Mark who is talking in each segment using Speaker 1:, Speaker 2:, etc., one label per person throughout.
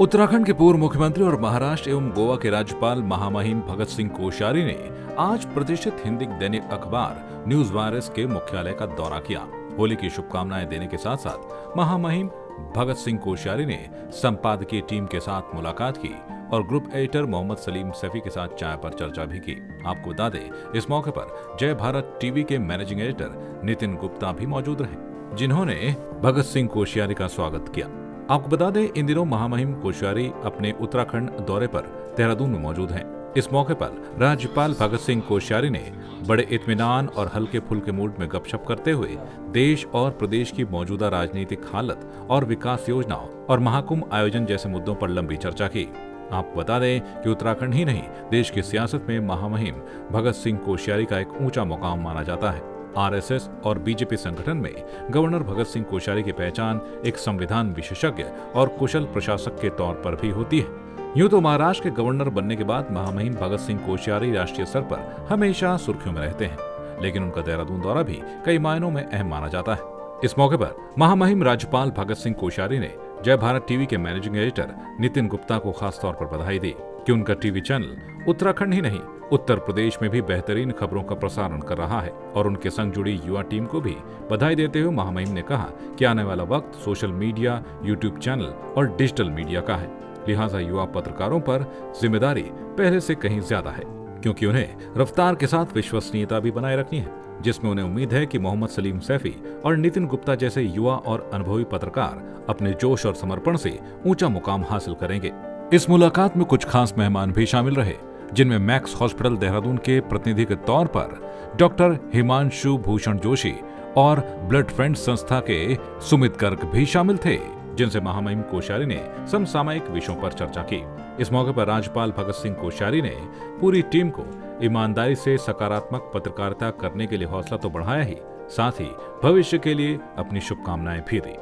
Speaker 1: उत्तराखंड के पूर्व मुख्यमंत्री और महाराष्ट्र एवं गोवा के राज्यपाल महामहिम भगत सिंह कोश्यारी ने आज प्रतिष्ठित हिंदी दैनिक अखबार न्यूज़ वायरस के मुख्यालय का दौरा किया। होली की शुभकामनाएँ देने के साथ साथ महामहिम भगत सिंह कोश्यारी ने संपादकीय टीम के साथ मुलाकात की और ग्रुप एडिटर मोहम्मद सलीम सैफी के साथ चाय पर चर्चा भी की। आपको बता दें, इस मौके पर जय भारत टीवी के मैनेजिंग एडिटर नितिन गुप्ता भी मौजूद रहे, जिन्होंने भगत सिंह कोश्यारी का स्वागत किया। आपको बता दें, इन दिनों महामहिम कोश्यारी अपने उत्तराखंड दौरे पर देहरादून में मौजूद हैं। इस मौके पर राज्यपाल भगत सिंह कोश्यारी ने बड़े इत्मीनान और हल्के फुल्के मूड में गपशप करते हुए देश और प्रदेश की मौजूदा राजनीतिक हालत और विकास योजनाओं और महाकुंभ आयोजन जैसे मुद्दों पर लंबी चर्चा की। आपको बता दें कि उत्तराखंड ही नहीं, देश की सियासत में महामहिम भगत सिंह कोश्यारी का एक ऊँचा मुकाम माना जाता है। आरएसएस और बीजेपी संगठन में गवर्नर भगत सिंह कोश्यारी की पहचान एक संविधान विशेषज्ञ और कुशल प्रशासक के तौर पर भी होती है। यूँ तो महाराष्ट्र के गवर्नर बनने के बाद महामहिम भगत सिंह कोश्यारी राष्ट्रीय स्तर पर हमेशा सुर्खियों में रहते हैं, लेकिन उनका देहरादून दौरा भी कई मायनों में अहम माना जाता है। इस मौके पर महामहिम राज्यपाल भगत सिंह कोश्यारी ने जय भारत टीवी के मैनेजिंग एडिटर नितिन गुप्ता को खास तौर पर बधाई दी कि उनका टीवी चैनल उत्तराखंड ही नहीं उत्तर प्रदेश में भी बेहतरीन खबरों का प्रसारण कर रहा है और उनके संग जुड़ी युवा टीम को भी बधाई देते हुए महामहिम ने कहा कि आने वाला वक्त सोशल मीडिया, यूट्यूब चैनल और डिजिटल मीडिया का है। लिहाजा युवा पत्रकारों पर ज़िम्मेदारी पहले से कहीं ज़्यादा है, क्योंकि उन्हें रफ्तार के साथ विश्वसनीयता भी बनाए रखनी है, जिसमें उन्हें उम्मीद है कि मोहम्मद सलीम सैफी और नितिन गुप्ता जैसे युवा और अनुभवी पत्रकार अपने जोश और समर्पण से ऊँचा मुकाम हासिल करेंगे। इस मुलाकात में कुछ खास मेहमान भी शामिल रहे। जिनमें मैक्स हॉस्पिटल देहरादून के प्रतिनिधि के तौर पर डॉक्टर हिमांशु भूषण जोशी और ब्लड फ्रेंड संस्था के सुमित गर्ग भी शामिल थे, जिनसे महामहिम कोश्यारी ने समसामयिक विषयों पर चर्चा की। इस मौके पर राज्यपाल भगत सिंह कोश्यारी ने पूरी टीम को ईमानदारी से सकारात्मक पत्रकारिता करने के लिए हौसला तो बढ़ाया ही, साथ ही भविष्य के लिए अपनी शुभकामनाएँ भी दी।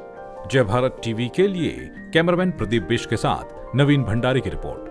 Speaker 1: जय भारत टीवी के लिए कैमरामैन प्रदीप बिश के साथ नवीन भंडारी की रिपोर्ट।